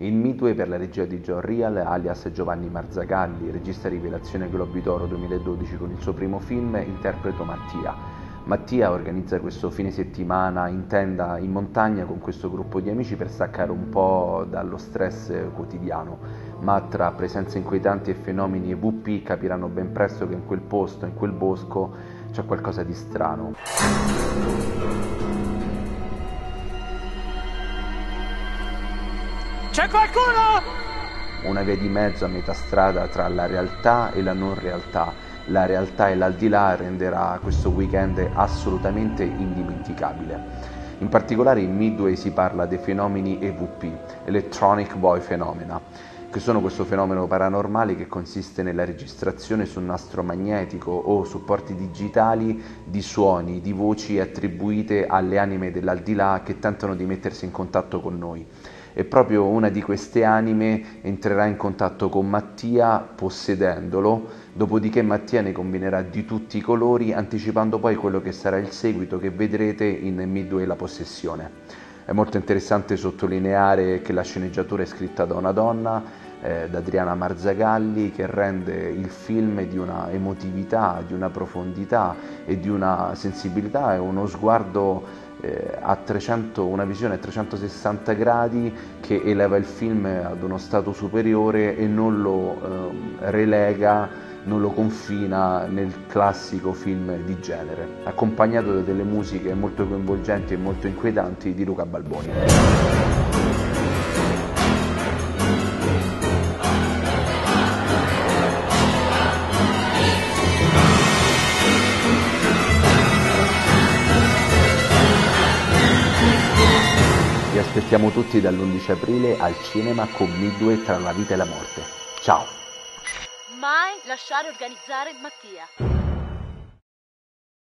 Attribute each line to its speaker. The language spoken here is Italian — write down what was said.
Speaker 1: Il Midway per la regia di John Real, alias Giovanni Marzagalli, regista rivelazione Globi d'Oro 2012 con il suo primo film, interpreto Mattia. Mattia organizza questo fine settimana in tenda in montagna con questo gruppo di amici per staccare un po' dallo stress quotidiano, ma tra presenze inquietanti e fenomeni EVP capiranno ben presto che in quel posto, in quel bosco, c'è qualcosa di strano.
Speaker 2: C'è qualcuno?
Speaker 1: Una via di mezzo a metà strada tra la realtà e la non realtà. La realtà e l'aldilà renderà questo weekend assolutamente indimenticabile. In particolare in Midway si parla dei fenomeni EVP, Electronic Boy Phenomena, che sono questo fenomeno paranormale che consiste nella registrazione su nastro magnetico o supporti digitali di suoni, di voci attribuite alle anime dell'aldilà che tentano di mettersi in contatto con noi e proprio una di queste anime entrerà in contatto con Mattia possedendolo, dopodiché Mattia ne combinerà di tutti i colori, anticipando poi quello che sarà il seguito che vedrete in Midway la possessione. È molto interessante sottolineare che la sceneggiatura è scritta da una donna, eh, da Adriana Marzagalli, che rende il film di una emotività, di una profondità e di una sensibilità e uno sguardo eh, a 300, una visione a 360 gradi che eleva il film ad uno stato superiore e non lo eh, relega, non lo confina nel classico film di genere, accompagnato da delle musiche molto coinvolgenti e molto inquietanti di Luca Balboni. Aspettiamo tutti dall'11 aprile al cinema con Midway tra la vita e la morte. Ciao!
Speaker 3: Mai lasciare organizzare Mattia.